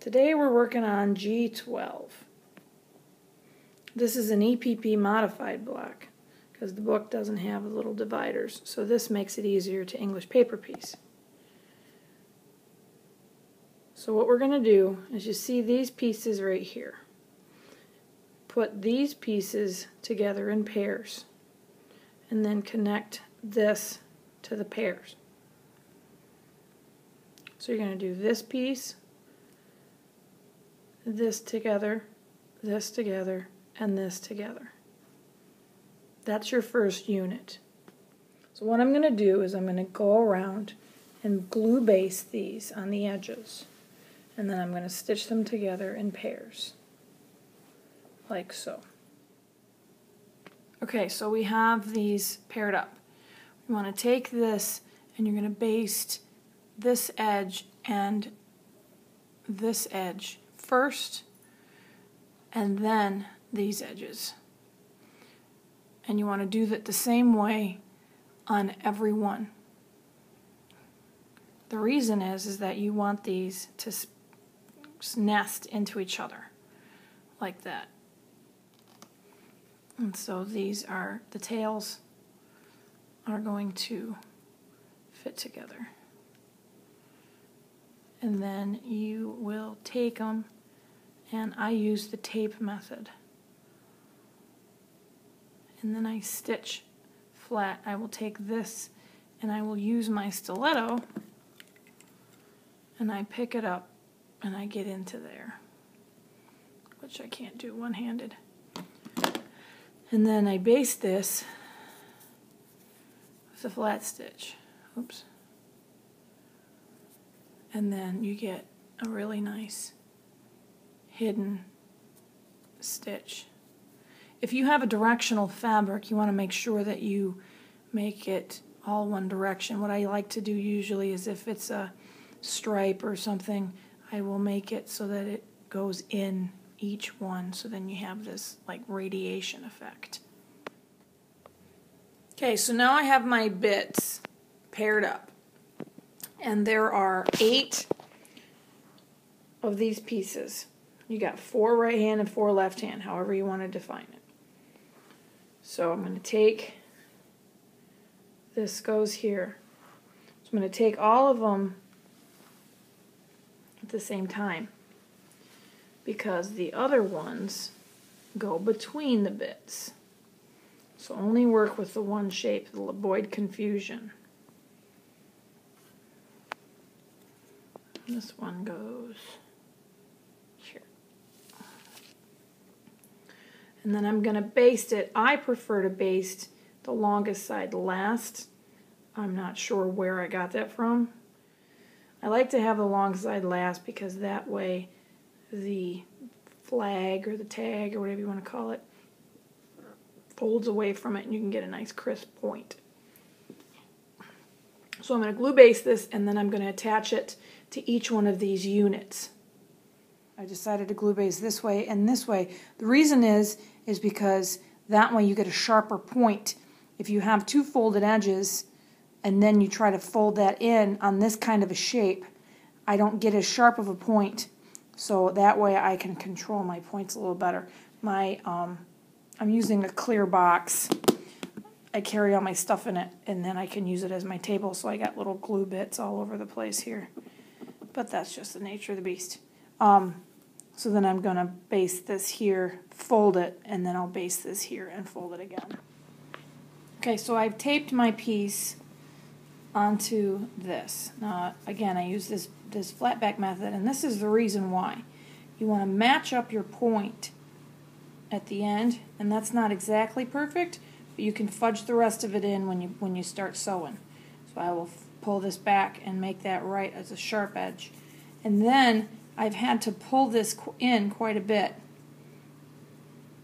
Today we're working on G12. This is an EPP modified block because the book doesn't have little dividers, so this makes it easier to English paper piece. So what we're going to do is you see these pieces right here. Put these pieces together in pairs and then connect this to the pairs. So you're going to do this piece this together, this together, and this together. That's your first unit. So what I'm going to do is I'm going to go around and glue baste these on the edges. And then I'm going to stitch them together in pairs, like so. Okay, so we have these paired up. You want to take this and you're going to baste this edge and this edge first and then these edges. And you want to do that the same way on every one. The reason is is that you want these to nest into each other like that. And so these are the tails are going to fit together. And then you will take them and I use the tape method. And then I stitch flat. I will take this and I will use my stiletto and I pick it up and I get into there, which I can't do one-handed. And then I baste this with a flat stitch. Oops. And then you get a really nice hidden stitch. If you have a directional fabric, you want to make sure that you make it all one direction. What I like to do usually is if it's a stripe or something, I will make it so that it goes in each one so then you have this like radiation effect. Okay, so now I have my bits paired up and there are eight of these pieces. You got four right hand and four left hand, however you want to define it. So I'm going to take, this goes here. So I'm going to take all of them at the same time because the other ones go between the bits. So only work with the one shape avoid confusion. This one goes and then I'm going to baste it. I prefer to baste the longest side last. I'm not sure where I got that from. I like to have the long side last because that way the flag or the tag or whatever you want to call it folds away from it and you can get a nice crisp point. So I'm going to glue baste this and then I'm going to attach it to each one of these units. I decided to glue baste this way and this way. The reason is, is because that way you get a sharper point. If you have two folded edges and then you try to fold that in on this kind of a shape, I don't get as sharp of a point. So that way I can control my points a little better. My, um, I'm using a clear box. I carry all my stuff in it and then I can use it as my table so I got little glue bits all over the place here. But that's just the nature of the beast. Um, so then I'm going to baste this here, fold it, and then I'll baste this here and fold it again. Okay, so I've taped my piece onto this. Now, again, I use this, this flat back method, and this is the reason why. You want to match up your point at the end, and that's not exactly perfect, but you can fudge the rest of it in when you, when you start sewing. So I will pull this back and make that right as a sharp edge. And then I've had to pull this in quite a bit.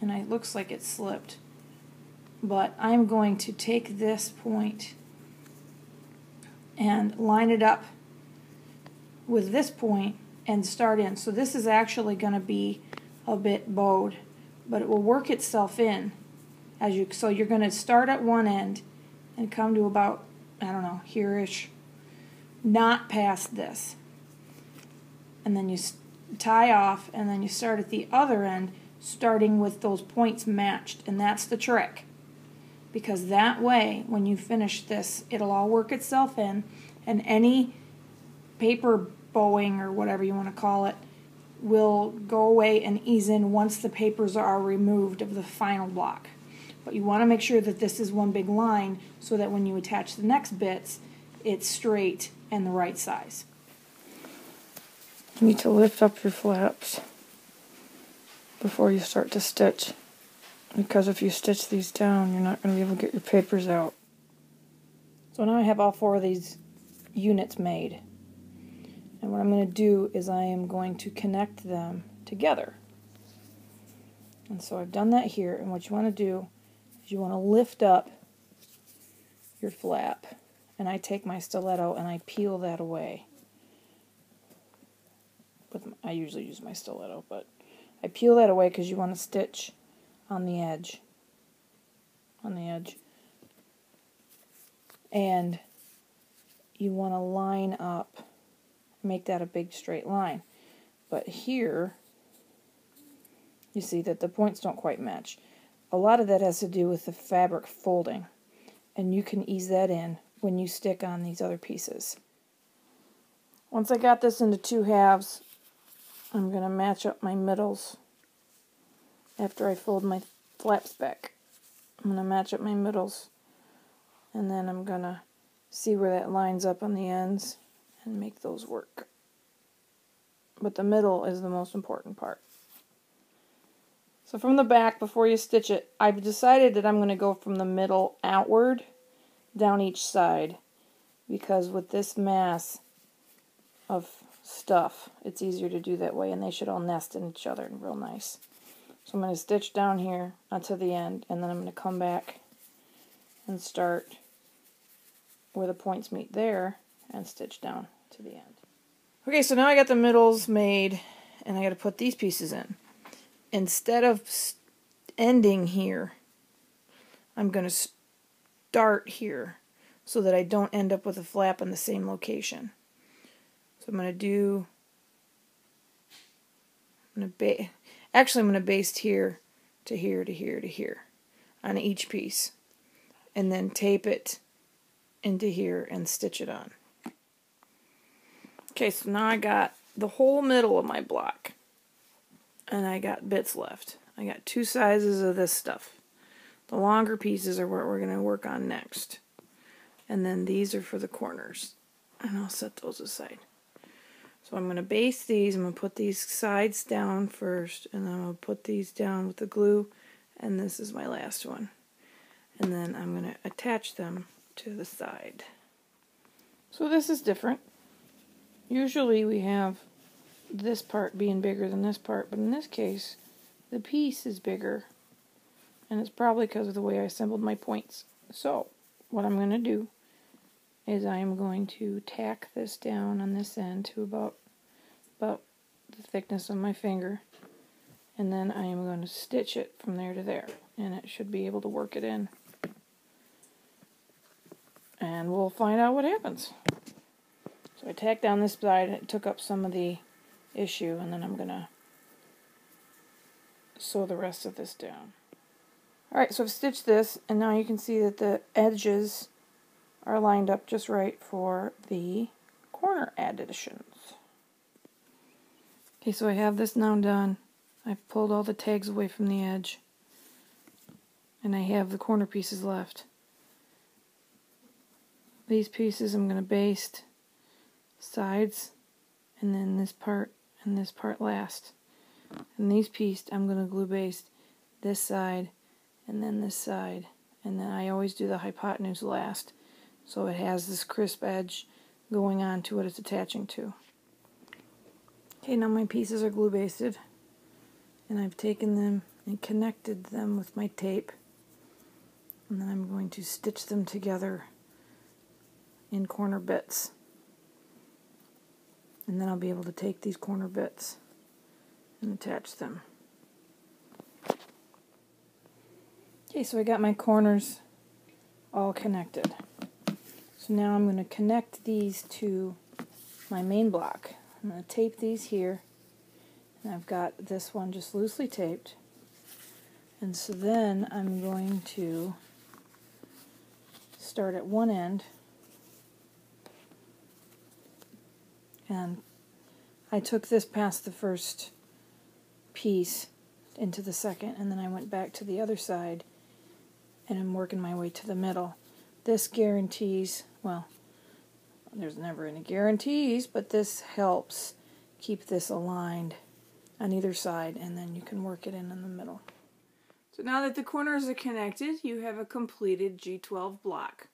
And it looks like it slipped. But I'm going to take this point and line it up with this point and start in. So this is actually going to be a bit bowed but it will work itself in as you sew you're going to start at one end and come to about I don't know here-ish not past this and then you tie off and then you start at the other end starting with those points matched and that's the trick because that way when you finish this it'll all work itself in and any paper bowing or whatever you want to call it will go away and ease in once the papers are removed of the final block. But you want to make sure that this is one big line so that when you attach the next bits, it's straight and the right size. You need to lift up your flaps before you start to stitch because if you stitch these down, you're not going to be able to get your papers out. So now I have all four of these units made. And what I'm going to do is I am going to connect them together. And so I've done that here. And what you want to do is you want to lift up your flap. And I take my stiletto and I peel that away. With my, I usually use my stiletto, but I peel that away because you want to stitch on the edge. On the edge. And you want to line up make that a big straight line. But here, you see that the points don't quite match. A lot of that has to do with the fabric folding, and you can ease that in when you stick on these other pieces. Once I got this into two halves, I'm going to match up my middles after I fold my flaps back. I'm going to match up my middles, and then I'm going to see where that lines up on the ends and make those work. But the middle is the most important part. So from the back, before you stitch it, I've decided that I'm going to go from the middle outward down each side because with this mass of stuff, it's easier to do that way and they should all nest in each other and real nice. So I'm going to stitch down here onto the end and then I'm going to come back and start where the points meet there and stitch down to the end. Okay, so now I got the middles made and I got to put these pieces in. Instead of ending here, I'm going to start here so that I don't end up with a flap in the same location. So I'm going to do, I'm going to actually I'm going to baste here to here to here to here on each piece and then tape it into here and stitch it on. Okay, so now I got the whole middle of my block. And I got bits left. I got two sizes of this stuff. The longer pieces are what we're going to work on next. And then these are for the corners. And I'll set those aside. So I'm going to baste these. I'm going to put these sides down first. And then I'm going to put these down with the glue. And this is my last one. And then I'm going to attach them to the side. So this is different. Usually we have this part being bigger than this part, but in this case, the piece is bigger. And it's probably because of the way I assembled my points. So, what I'm going to do is I am going to tack this down on this end to about, about the thickness of my finger. And then I am going to stitch it from there to there. And it should be able to work it in. And we'll find out what happens. So I tacked down this side, it took up some of the issue, and then I'm going to sew the rest of this down. Alright, so I've stitched this, and now you can see that the edges are lined up just right for the corner additions. Okay, so I have this now done. I've pulled all the tags away from the edge, and I have the corner pieces left. These pieces I'm going to baste sides and then this part and this part last. And these pieces I'm going to glue baste this side and then this side. And then I always do the hypotenuse last so it has this crisp edge going on to what it's attaching to. Okay, now my pieces are glue basted and I've taken them and connected them with my tape and then I'm going to stitch them together in corner bits and then I'll be able to take these corner bits and attach them. Okay, so I got my corners all connected. So now I'm going to connect these to my main block. I'm going to tape these here And I've got this one just loosely taped. And so then I'm going to start at one end and I took this past the first piece into the second and then I went back to the other side and I'm working my way to the middle. This guarantees, well, there's never any guarantees, but this helps keep this aligned on either side and then you can work it in in the middle. So now that the corners are connected, you have a completed G12 block.